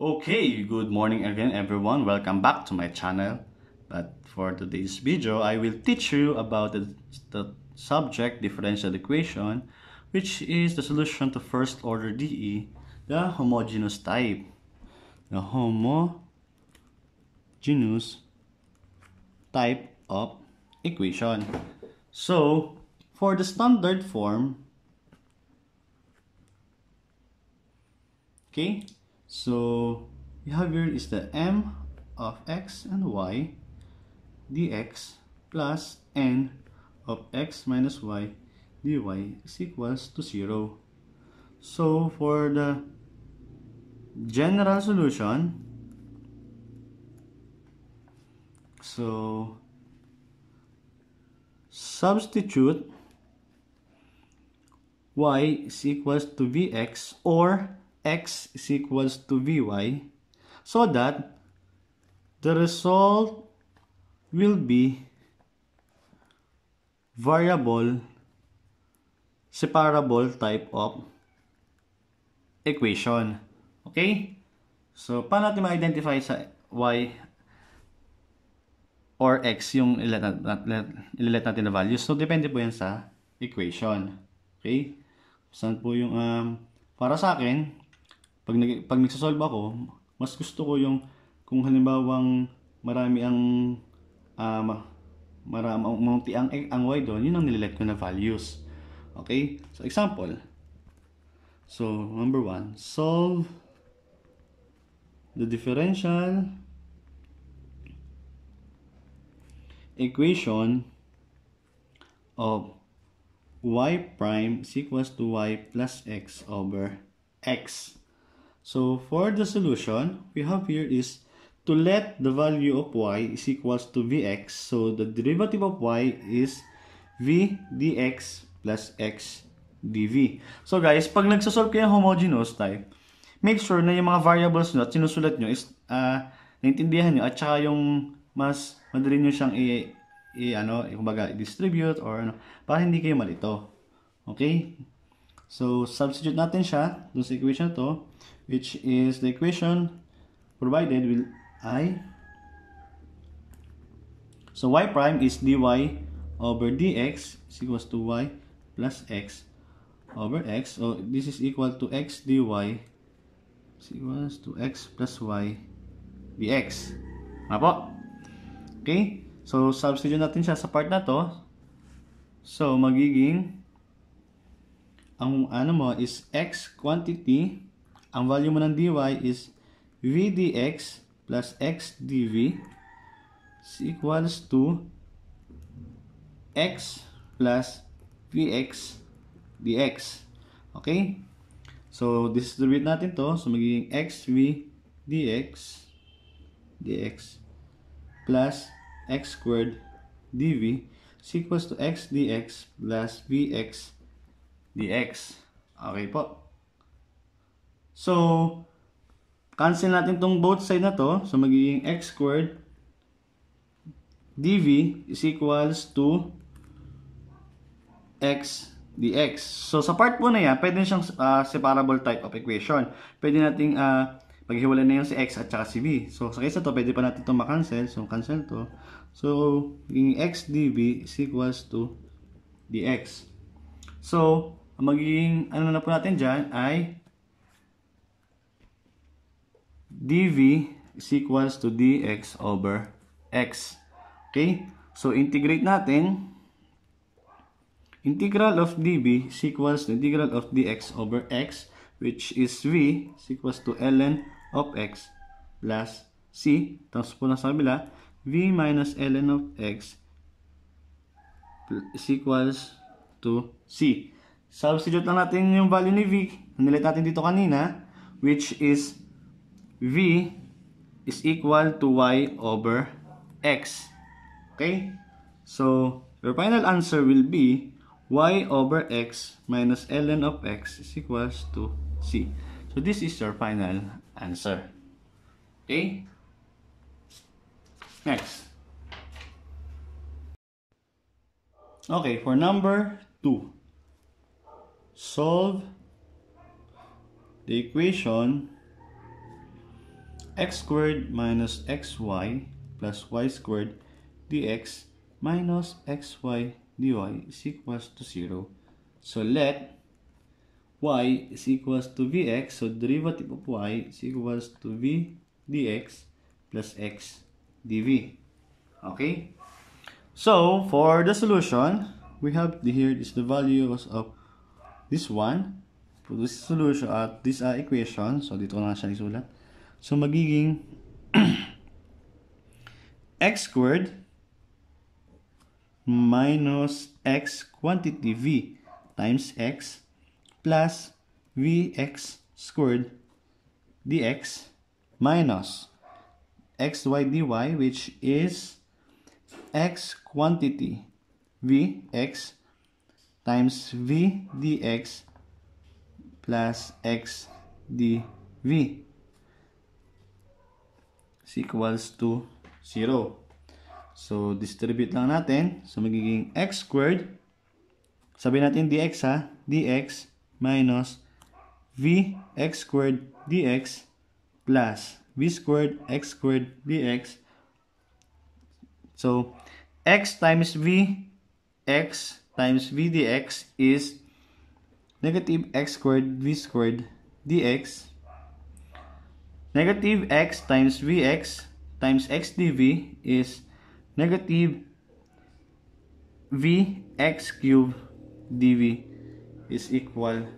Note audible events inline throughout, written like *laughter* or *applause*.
Okay, good morning again everyone. Welcome back to my channel. But for today's video, I will teach you about the, the subject differential equation which is the solution to first order DE, the homogeneous type. The homogeneous type of equation. So, for the standard form, okay, so we have here is the m of x and y dx plus n of x minus y dy is equals to 0. So for the general solution, so substitute y is equals to vx or x is equals to vy so that the result will be variable separable type of equation. Okay? So, paano natin ma-identify sa y or x yung ililet natin na values? So, depende po yan sa equation. Okay? Saan po yung, um, para sa akin, pag, nag, pag nagsasolve ako, mas gusto ko yung, kung halimbawang marami ang, um, marami, maunti ang, ang y doon, yun ang nililet ko na values. Okay? So, example. So, number one, solve the differential equation of y prime is equals to y plus x over x. So, for the solution, we have here is to let the value of y is equals to vx. So, the derivative of y is v dx plus x dv. So guys, pag nagsasolve kayo homogeneous type, make sure na yung mga variables nyo at sinusulat nyo is uh, naintindihan nyo at saka yung mas madali nyo siyang i, i ano, kumbaga, distribute or ano, para hindi kayo malito. Okay? So, substitute natin siya dun sa equation to, which is the equation provided with i. So, y prime is dy over dx is equals to y plus x over x. So, this is equal to x dy is equals to x plus y dx. Nga po? Okay? So, substitute natin siya sa part na to. So, magiging ang ano mo is x quantity. Ang value mo ng dy is v dx plus x dv is equals to x plus vx dx. Okay? So, distribute natin to. So, magiging xv dx dx plus x squared dv is equals to x dx plus vx dx. Okay po. So, cancel natin tong both side na to. So, magiging x squared dv is equals to x dx. So, sa part po na yan, pwede siyang uh, separable type of equation. Pwede nating uh, paghiwalay na yung si x at saka si v. So, sa case na to, pwede pa natin ito makancel. So, cancel to. So, magiging x dv is equals to dx. So, magiging, ano na po natin dyan ay dv is equals to dx over x. Okay? So, integrate natin Integral of dv is equals to integral of dx over x which is v is equals to ln of x plus c. Tapos po nasa kabila, v minus ln of x is equals to c. Substitute lang natin yung value ni v. Nilit natin dito kanina which is v is equal to y over x. Okay? So, your final answer will be y over x minus ln of x is equals to c. So this is your final answer. Okay? Next. Okay, for number 2. Solve the equation x squared minus xy plus y squared dx minus xy dy is equals to 0. So let y is equals to vx, so derivative of y is equals to v dx plus x dv. Okay? So, for the solution, we have here is the values of this one, for this solution at uh, this uh, equation, so dito na siya isulat. So, magiging *clears throat* x squared minus x quantity v times x plus vx squared dx minus xy dy which is x quantity vx times v dx plus x dv equals to 0. So, distribute lang natin. So, magiging x squared. Sabi natin dx ha. dx minus v x squared dx plus v squared x squared dx. So, x times v x times v dx is negative x squared v squared dx. Negative x times vx times x dv is negative vx cubed dv is equal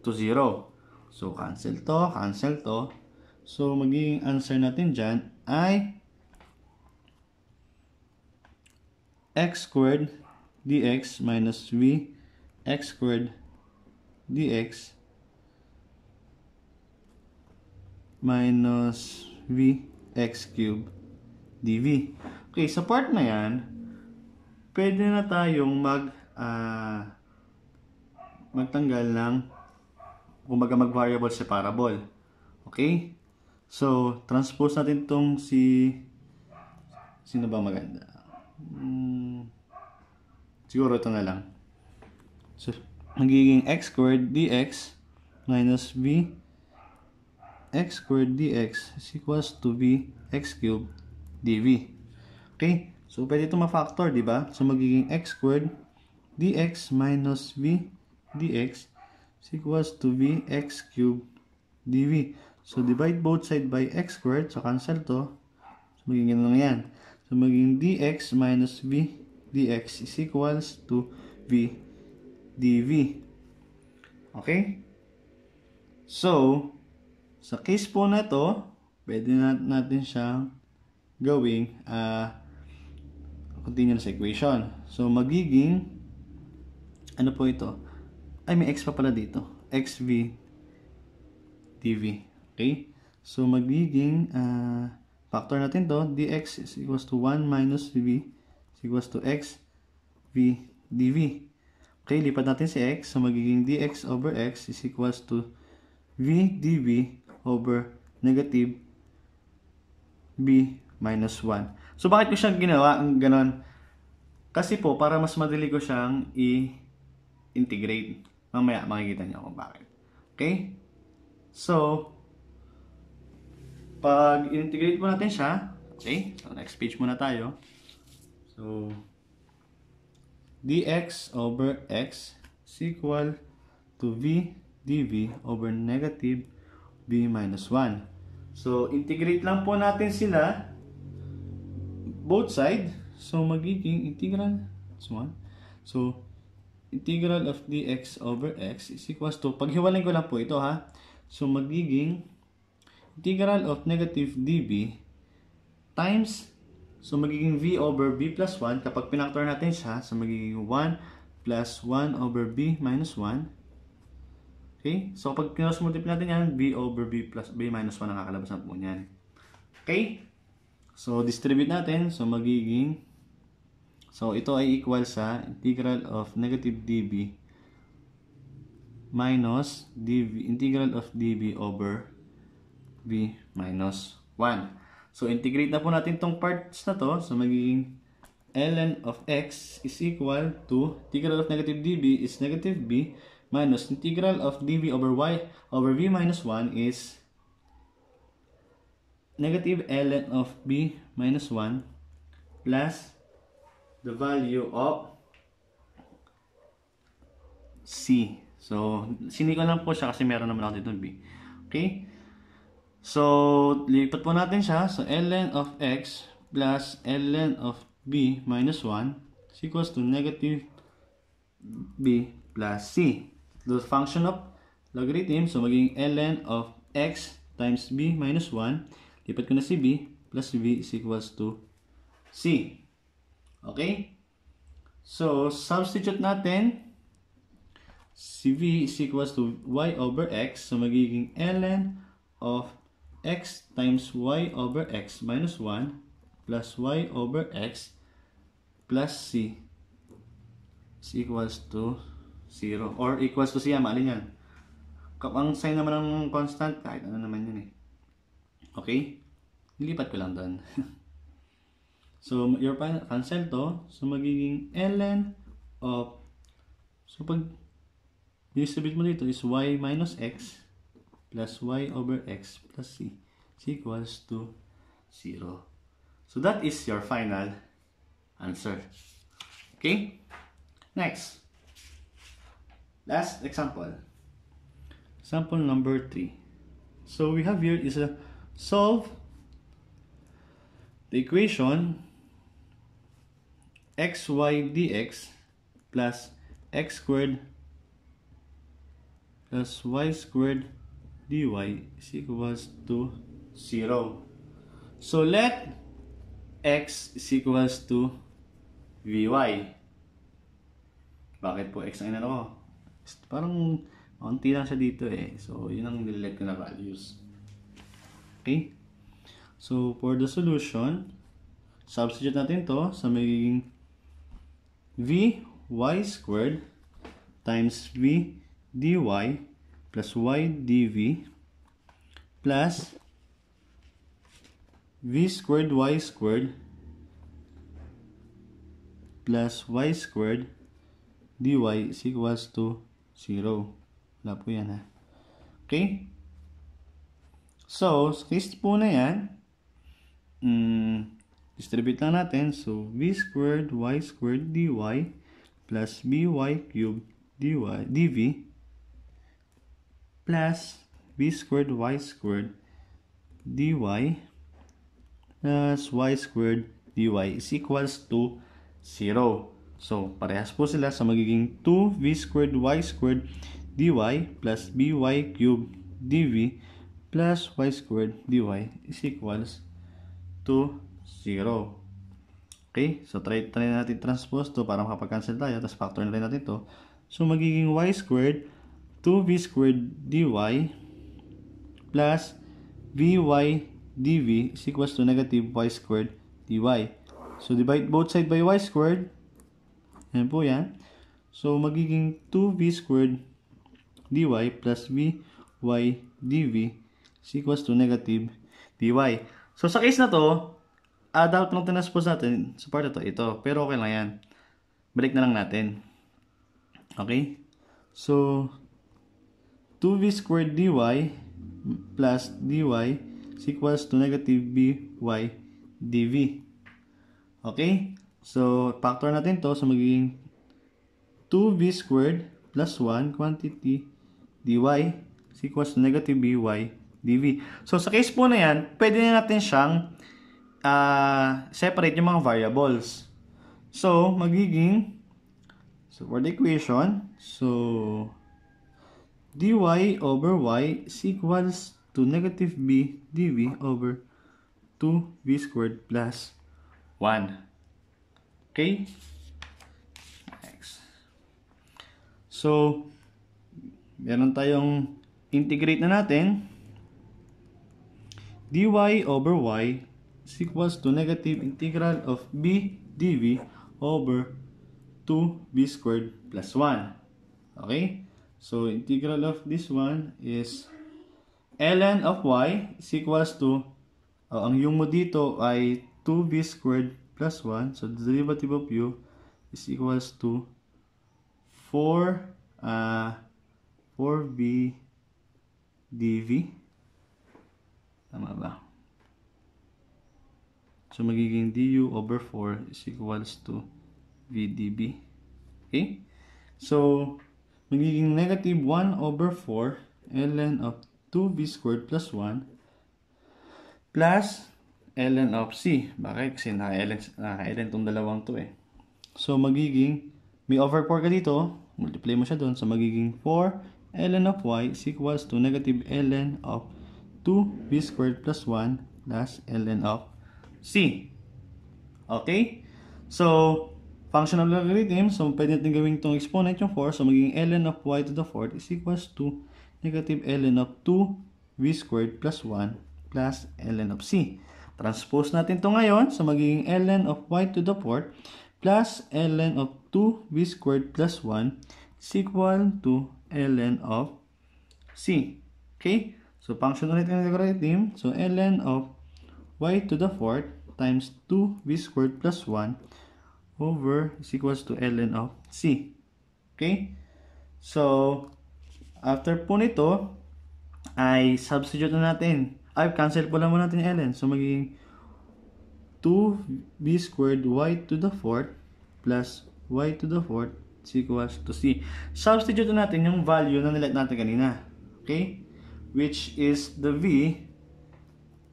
to 0. So, cancel to, cancel to. So, magiging answer natin dyan ay x squared dx minus v x squared dx minus v x cubed dv. Okay, sa part na yan, pwede na tayong mag uh, magtanggal ng kumbaga mag-variable separable. Okay? So, transpose natin tong si sino ba maganda? Hmm, siguro ito na lang. So, magiging x squared dx minus v x squared dx is equals to v x cubed dv. Okay? So, pwede ito ma-factor, di ba? So, magiging x squared dx minus v dx is equals to vx cubed dv. So, divide both side by x squared. So, cancel to. So, magiging lang yan. So, magiging dx minus v dx is equals to v dv. Okay? So, sa case po na to, pwede natin siyang gawing uh, continuous equation. So, magiging ano po ito? ay may x pa pala dito. xv dv. Okay? So, magiging uh, factor natin to, dx is equals to 1 minus v is equals to x v dv. Okay, lipat natin si x. So, magiging dx over x is equals to v dv over negative b minus 1. So, bakit ko siyang ginawa ang ganon? Kasi po, para mas madali ko siyang i-integrate. Mamaya makikita niyo kung bakit. Okay? So, pag integrate mo natin siya, okay? So, next page muna tayo. So, dx over x is equal to v dv over negative b minus 1. So, integrate lang po natin sila both side. So, magiging integral. This one. So, integral of dx over x is equals to, paghiwalay ko lang po ito ha, so magiging integral of negative db times, so magiging v over b plus 1, kapag pinactor natin siya, so magiging 1 plus 1 over b minus 1, okay, so pag kinos multiply natin yan, b over b plus b minus 1 ang kakalabasan po niyan, okay, so distribute natin, so magiging So, ito ay equal sa integral of negative db minus dv, integral of db over b minus 1. So, integrate na po natin tong parts na to. So, magiging ln of x is equal to integral of negative db is negative b minus integral of dv over y over v minus 1 is negative ln of b minus 1 plus the value of c. So, sini ko lang po siya kasi meron naman ako dito b. Okay? So, lipat po natin siya. So, ln of x plus ln of b minus 1 is equals to negative b plus c. The function of logarithm, so magiging ln of x times b minus 1. Lipat ko na si b plus b is equals to c. Okay? So, substitute natin si v is equals to y over x. So, magiging ln of x times y over x minus 1 plus y over x plus c is equals to 0 or equals to siya, maalin yan. Ang sign naman ng constant, kahit ano naman yun eh. Okay? Nilipat ko lang doon. *laughs* so, your cancel to. So, magiging ln of so, pag distribute mo dito is y minus x plus y over x plus c is equals to 0. So that is your final answer. Okay? Next. Last example. Example number 3. So we have here is a solve the equation xy dx plus x squared plus y squared dy is equals to 0. So let x is equals to vy. Bakit po x ang inano ko? Parang konti lang siya dito eh. So, yun ang nililet ko na values. Okay? So, for the solution, substitute natin to sa magiging v y squared times v dy plus y dv plus v squared y squared plus y squared dy is equals to 0. Wala po yan ha. Okay? So, case po na yan, um, distribute lang natin. So, v squared y squared dy plus by cubed dy, dv plus b squared y squared dy plus y squared dy is equals to 0. So, parehas po sila sa magiging 2v squared y squared dy plus by cubed dv plus y squared dy is equals to 0. Okay? So, try, try natin transpose to para makapag-cancel tayo. Tapos, factor na rin natin to. So, magiging y squared 2v squared dy plus vy dv is equals to negative y squared dy. So, divide both side by y squared. Yan po yan. So, magiging 2v squared dy plus vy dv is equals to negative dy. So, sa case na to, uh, dapat lang tinaspose natin sa part to, ito. Pero okay lang yan. Balik na lang natin. Okay? So, 2v squared dy plus dy is equals to negative by dv. Okay? So, factor natin to. So, magiging 2v squared plus 1 quantity dy is equals negative by dv. So, sa case po na yan, pwede na natin siyang uh, separate yung mga variables. So, magiging so for the equation, so dy over y is equals to negative b dv over 2b squared plus 1. Okay? Next. So, meron tayong integrate na natin. dy over y is equals to negative integral of b dv over 2b squared plus 1. Okay? So, integral of this one is ln of y is equals to, uh, ang yung mo dito ay 2b squared plus 1. So, the derivative of u is equals to 4, uh, 4b dv. Tama ba? So, magiging du over 4 is equals to VDB. Okay? So, magiging negative 1 over 4 ln of 2v squared plus 1 plus ln of c. Bakit? Kasi naka-ln, naka-ln itong dalawang to eh. So, magiging, may over 4 ka dito, multiply mo siya doon. So, magiging 4 ln of y is equals to negative ln of 2v squared plus 1 plus ln of c. Okay? So, function of logarithm, so pwede natin gawin itong exponent yung 4. So, magiging ln of y to the 4th is equals to negative ln of 2v squared plus 1 plus ln of c. Transpose natin to ngayon. So, magiging ln of y to the 4th plus ln of 2v squared plus 1 is equal to ln of c. Okay? So, function ulit ng logarithm. So, ln of y to the 4th times 2v squared plus 1 over is equals to ln of c. Okay? So, after po nito, ay substitute na natin. Ay, cancel po lang muna natin ln. So, magiging 2v squared y to the 4th plus y to the 4th is equals to c. Substitute na natin yung value na nilet natin kanina. Okay? Which is the v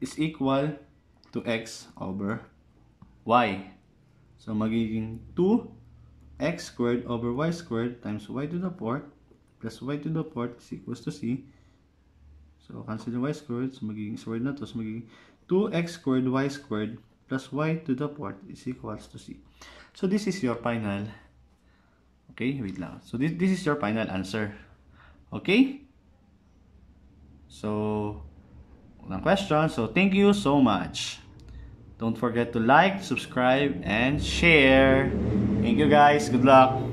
is equal to x over y. So, magiging 2x squared over y squared times y to the 4th plus y to the 4th is equals to c. So, cancel yung y squared. So, magiging squared na to. So, magiging 2x squared y squared plus y to the 4th is equals to c. So, this is your final. Okay, wait lang. So, this, this is your final answer. Okay? So, walang question. So, thank you so much. Don't forget to like, subscribe, and share. Thank you guys. Good luck.